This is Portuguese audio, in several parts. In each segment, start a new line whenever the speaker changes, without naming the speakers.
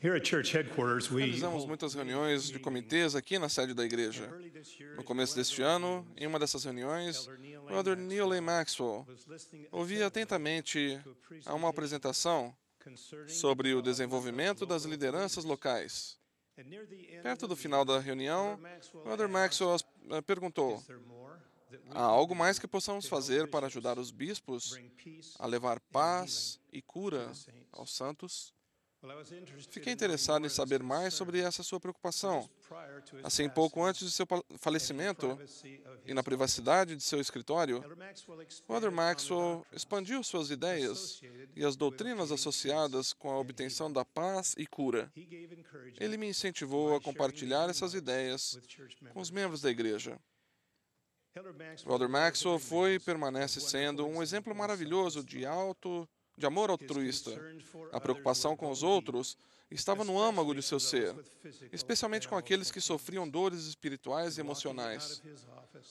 Realizamos muitas reuniões de comitês aqui na sede da igreja. No começo deste ano, em uma dessas reuniões, o Elder Neil A. Maxwell ouvia atentamente a uma apresentação sobre o desenvolvimento das lideranças locais. Perto do final da reunião, o Elder Maxwell eh, perguntou:
"Is there more that we
há algo mais que possamos fazer para ajudar os bispos
bring peace?"
a levar paz e cura aos santos? Fiquei interessado em saber mais sobre essa sua preocupação. Assim, pouco antes de seu falecimento e na privacidade de seu escritório,
Elder Maxwell
expandiu suas ideias e as doutrinas associadas com a obtenção da paz e cura. Ele me incentivou a compartilhar essas ideias com os membros da igreja. O
Maxwell
foi e permanece sendo um exemplo maravilhoso de alto, de amor altruísta. A preocupação com os outros estava no âmago de seu ser, especialmente com aqueles que sofriam dores espirituais e emocionais.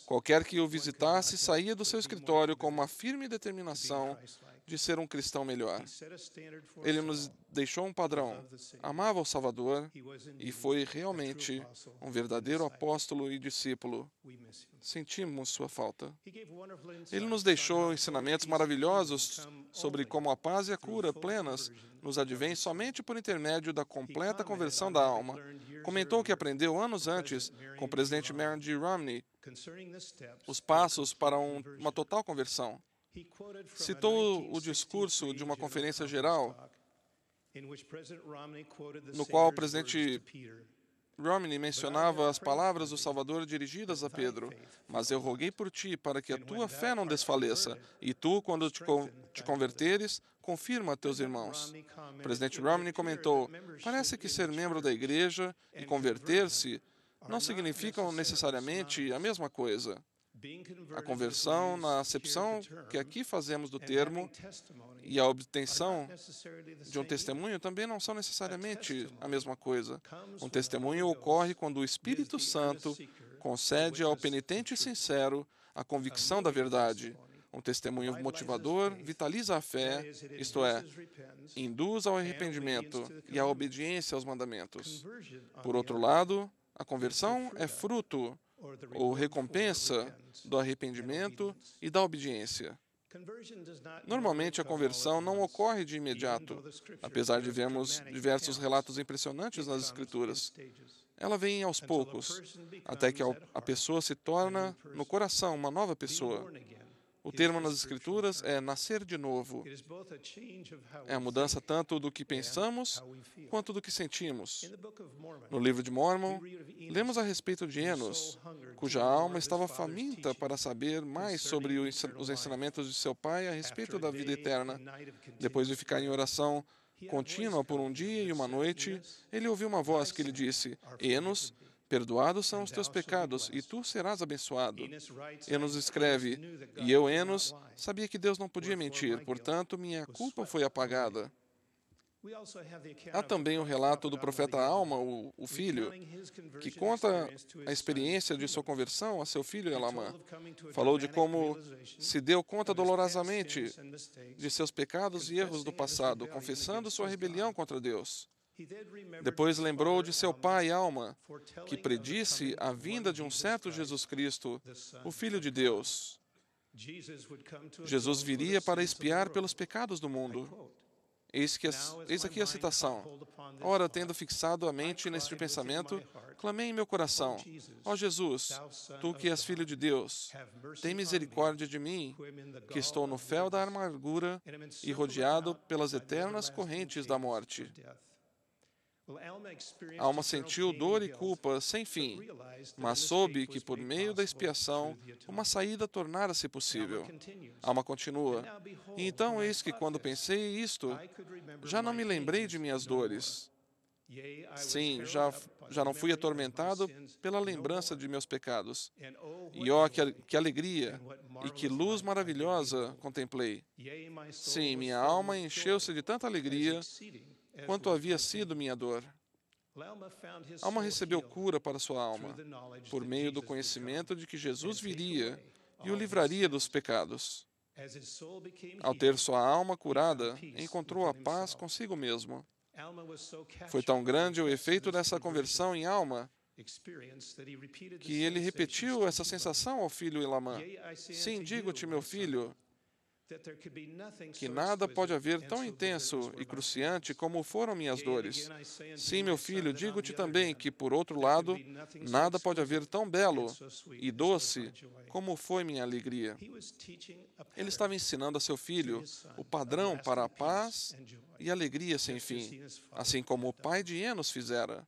Qualquer que o visitasse saía do seu escritório com uma firme determinação de ser um cristão melhor. Ele nos deixou um padrão, amava o Salvador e foi realmente um verdadeiro apóstolo e discípulo. Sentimos sua falta. Ele nos deixou ensinamentos maravilhosos sobre como a paz e a cura plenas nos
soul.
somente por intermédio da completa conversão
on
da alma. Comentou que aprendeu anos antes com o presidente Marion G. Romney os passos para um- uma total conversão. Citou o discurso
1963
de uma conferência geral no qual o presidente. Romney mencionava as palavras do Salvador dirigidas a Pedro. Mas eu roguei por ti para que a tua fé não desfaleça. E tu, quando te, te converteres, confirma a teus irmãos. O presidente
"It would
Romney comentou: parece que ser membro da igreja e converter-se não significam necessariamente a mesma coisa. A conversão, na acepção que aqui fazemos do termo, e a obtenção de um testemunho também não são necessariamente a mesma coisa. Um testemunho ocorre quando o Espírito Santo concede ao penitente sincero a convicção da verdade. Um testemunho motivador vitaliza a fé, isto é, induz ao arrependimento e à obediência aos mandamentos. Por outro lado, a conversão é fruto ou recompensa do arrependimento e da obediência. Normalmente, a conversão não ocorre de imediato, apesar de vermos diversos relatos impressionantes nas Escrituras. Ela vem aos poucos, até que a pessoa se torna, no coração, uma nova pessoa. O termo nas Escrituras é nascer de novo. É a mudança tanto do que pensamos quanto do que sentimos. No livro de Mormon, lemos a respeito de Enos, cuja alma estava faminta para saber mais sobre os ensinamentos de seu pai a respeito da vida eterna. Depois de ficar em oração contínua por um dia e uma noite,
"Enos,
ele ouviu uma voz que lhe disse: Enos, perdoados são os teus pecados e tu serás abençoado.
Enos writes,
Enos
"I
escreve: E eu, Enos,
lie."
sabia que Deus não podia mentir, portanto minha culpa foi apagada. Há também o relato do profeta Alma, o, o filho, que conta a experiência de sua conversão a seu filho Elamã. Falou de como se deu conta dolorosamente de seus pecados e erros do passado, confessando sua rebelião contra Deus. Depois lembrou de seu pai Alma, que predisse a vinda de um
Jesus
certo Jesus Cristo, o Filho de. Deus.
Jesus
Jesus viria para expiar pelos pecados do mundo. Eis, que,
"Now as
eis aqui a citação. Ora, tendo fixado a mente neste pensamento, clamei em meu coração: Ó Jesus,
Thou Son
tu que és filho de Deus, tem misericórdia de mim, que estou no fel da amargura e rodeado pelas eternas correntes da morte.
Well, Alma
sentiu dor e culpa sem fim, mas soube que por meio da expiação uma saída tornara-se possível.
Alma continues,
Alma continua.
"And now behold,
E então, eis que quando pensei isto, já não me lembrei de minhas dores. Sim, já, já não fui atormentado pela lembrança de meus pecados.
Oh,
E ó, que,
joy,
que alegria e que luz maravilhosa contemplei. Sim, minha alma encheu-se de tanta alegria quanto
was
havia sido minha dor.
Alma
recebeu cura para sua alma, por meio do conhecimento de que Jesus viria e o livraria dos pecados. Ao ter sua alma curada, encontrou a paz consigo mesmo. Foi tão grande o efeito dessa conversão em alma que ele repetiu essa sensação ao filho Elamã. Sim, digo-te, meu filho, que nada pode haver tão intenso e cruciante como foram minhas dores. Sim, meu filho, digo-te também que, por outro lado, nada pode haver tão belo e doce como foi minha alegria. Ele estava ensinando a seu filho o padrão para a paz e alegria sem fim, assim como o pai de Enos fizera.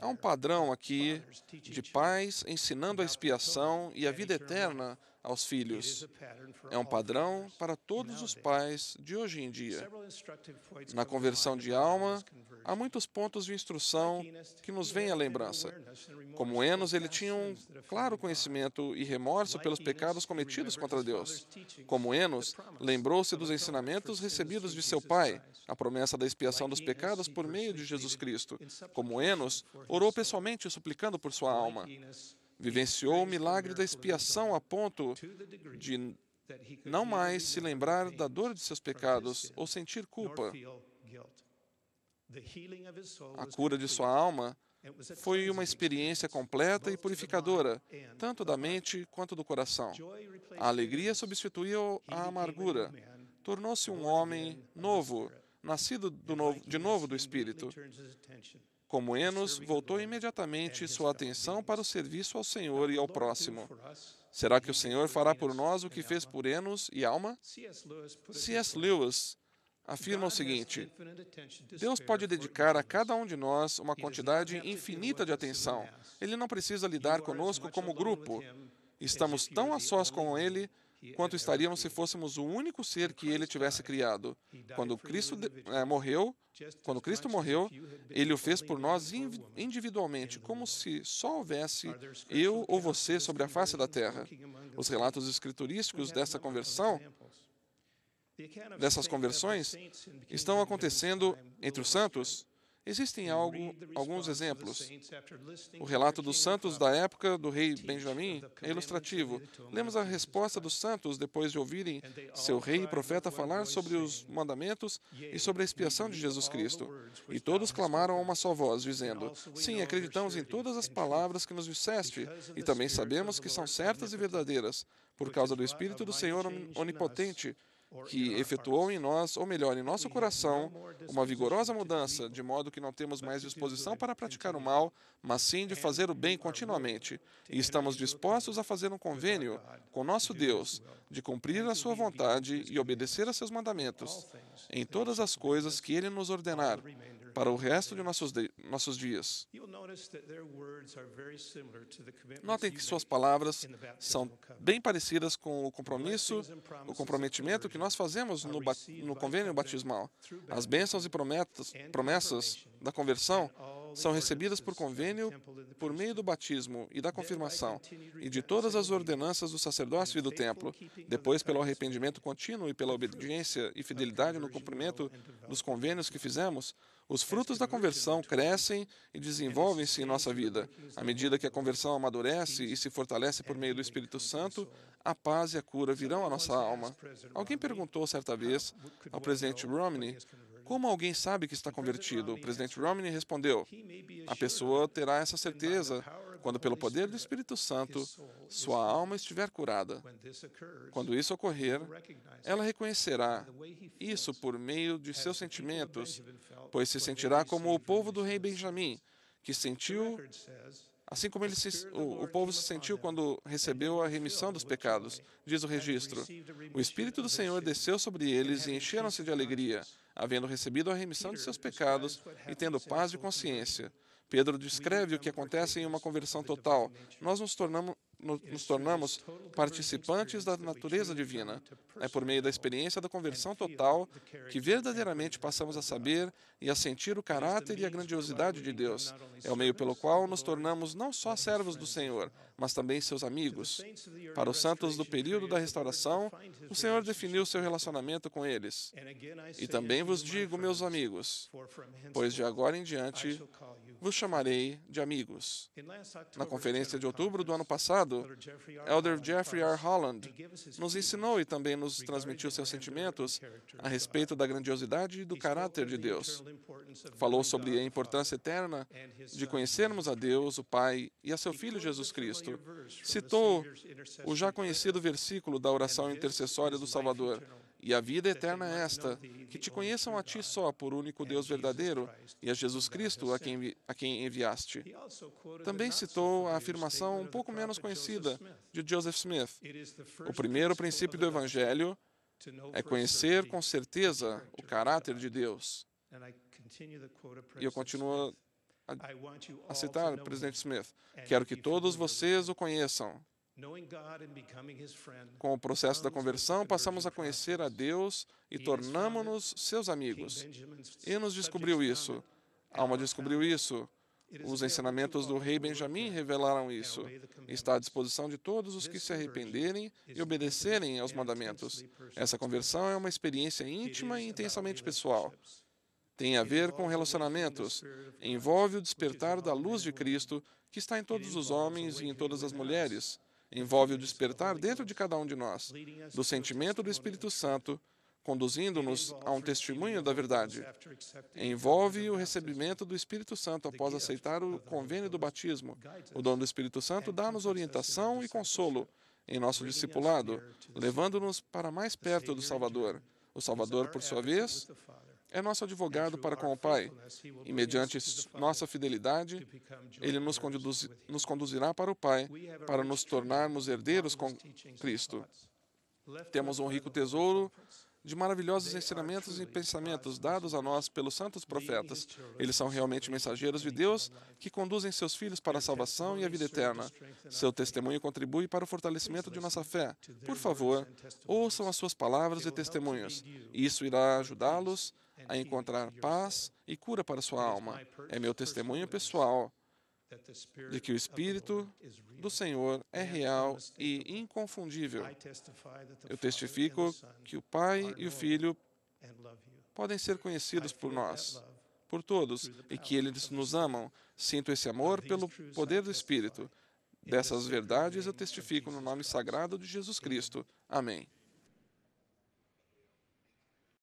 Há um padrão aqui de pais ensinando a expiação e a vida eterna aos filhos. É um padrão para todos os pais de hoje em dia. Na conversão de alma, há muitos pontos de instrução que nos vêm à lembrança. Como Enos, ele tinha um claro conhecimento e remorso pelos pecados cometidos contra Deus. Como Enos, lembrou-se dos ensinamentos recebidos de seu pai, a promessa da expiação dos pecados por meio de Jesus Cristo. Como Enos, orou pessoalmente suplicando por sua alma vivenciou o milagre da expiação a ponto de não mais se lembrar da dor de seus pecados ou sentir culpa. A cura de sua alma foi uma experiência completa e purificadora, tanto da mente quanto do coração. A alegria substituiu a amargura. Tornou-se um homem novo, nascido novo, de novo do Espírito. Como Enos, voltou imediatamente sua atenção para o serviço ao Senhor e ao próximo. Será que o Senhor fará por nós o que fez por Enos e Alma? C.S. Lewis afirma o seguinte: Deus pode dedicar a cada um de nós uma quantidade infinita de atenção. Ele não precisa lidar conosco como grupo. Estamos tão a sós com Ele quanto estaríamos se fôssemos o único ser que ele tivesse criado. Quando Cristo é, morreu, quando Cristo morreu, ele o fez por nós individualmente, como se só houvesse eu ou você sobre a face da terra. Os relatos escriturísticos dessa conversão dessas conversões estão acontecendo entre os santos Existem algo, alguns exemplos. O relato dos santos da época do rei Benjamim é ilustrativo. Lemos a resposta dos santos depois de ouvirem seu rei e profeta falar sobre os mandamentos e sobre a expiação de Jesus Cristo. E todos clamaram a uma só voz, dizendo: Sim, acreditamos em todas as palavras que nos disseste, e também sabemos que são certas e verdadeiras, por causa do Espírito do Senhor Onipotente que efetuou em nós, ou melhor, em nosso coração, uma vigorosa mudança, de modo que não temos mais disposição para praticar o mal, mas sim de fazer o bem continuamente. E estamos dispostos a fazer um convênio com nosso Deus, de cumprir a sua vontade e obedecer a seus mandamentos, em todas as coisas que Ele nos ordenar, para o resto de nossos, de, nossos dias. Notem que suas palavras são bem parecidas com o compromisso, o comprometimento que nós fazemos no, no convênio batismal. As bênçãos e promessas da conversão são recebidas por convênio por meio do batismo e da confirmação, e de todas as ordenanças do sacerdócio e do templo, depois pelo arrependimento contínuo e pela obediência e fidelidade no cumprimento dos convênios que fizemos, os frutos da conversão crescem e desenvolvem-se em nossa vida. À medida que a conversão amadurece e se fortalece por meio do Espírito Santo, a paz e a cura virão à nossa alma. Alguém perguntou certa vez ao presidente Romney como alguém sabe que está convertido? O presidente Romney respondeu: A pessoa terá essa certeza quando, pelo poder do Espírito Santo, sua alma estiver curada. Quando isso ocorrer, ela reconhecerá isso por meio de seus sentimentos, pois se sentirá como o povo do rei Benjamim, que sentiu Assim como se, o, o, povo se sentiu quando recebeu a remissão dos pecados, diz o registro. O Espírito do Senhor desceu sobre eles e encheram-se de alegria, havendo recebido a remissão de seus pecados e tendo paz de consciência. Pedro descreve o que acontece em uma conversão total. Nós nos tornamos, nos tornamos participantes da natureza divina. É por meio da experiência da conversão total que verdadeiramente passamos a saber e a sentir o caráter e a grandiosidade de Deus. É o meio pelo qual nos tornamos não só servos do Senhor, mas também seus amigos. Para os santos do período da restauração, o Senhor definiu seu relacionamento com eles. E também vos digo, meus amigos, pois de agora em diante vos chamarei de amigos. Na conferência de outubro do ano passado, Elder Jeffrey R. Holland nos ensinou e também nos transmitiu seus sentimentos a respeito da grandiosidade e do caráter de Deus. Falou sobre a importância eterna de conhecermos a Deus, o Pai e a seu Filho Jesus Cristo. Citou o já conhecido versículo da oração intercessória do Salvador. E a vida eterna é esta: que te conheçam a ti só, por único Deus verdadeiro, e a Jesus Cristo, a quem, a quem enviaste. Também citou a afirmação um pouco menos conhecida de Joseph Smith. O primeiro princípio do Evangelho é conhecer com certeza o caráter de Deus. E eu continuo a, a citar o presidente Smith. Quero que todos vocês o conheçam. Com o processo da conversão, passamos a conhecer a Deus e tornamos-nos seus amigos. E nos descobriu isso. Alma descobriu isso. Os ensinamentos do rei Benjamim revelaram isso. Está à disposição de todos os que se arrependerem e obedecerem aos mandamentos. Essa conversão é uma experiência íntima e intensamente pessoal. Tem a ver com relacionamentos. Envolve o despertar da luz de Cristo que está em todos os homens e em todas as mulheres. Envolve o despertar dentro de cada um de nós, do sentimento do Espírito Santo conduzindo-nos a um testemunho da verdade. Envolve o recebimento do Espírito Santo após aceitar o convênio do batismo. O dom do Espírito Santo dá-nos orientação e consolo em nosso discipulado, levando-nos para mais perto do Salvador. O Salvador, por sua vez, é nosso advogado para com o Pai, e mediante nossa fidelidade, ele nos, conduz, nos conduzirá para o Pai, para nos tornarmos herdeiros com Cristo. Temos um rico tesouro de maravilhosos ensinamentos e pensamentos dados a nós pelos santos profetas. Eles são realmente mensageiros de Deus que conduzem seus filhos para a salvação e a vida eterna. Seu testemunho contribui para o fortalecimento de nossa fé. Por favor, ouçam as suas palavras e testemunhos. Isso irá ajudá-los a encontrar paz e cura para sua alma. É meu testemunho pessoal de que o Espírito do Senhor é real e inconfundível. Eu testifico que o Pai e o Filho podem ser conhecidos por nós, por todos, e que eles nos amam. Sinto esse amor pelo poder do Espírito. Dessas verdades eu testifico no nome sagrado de Jesus Cristo. Amém.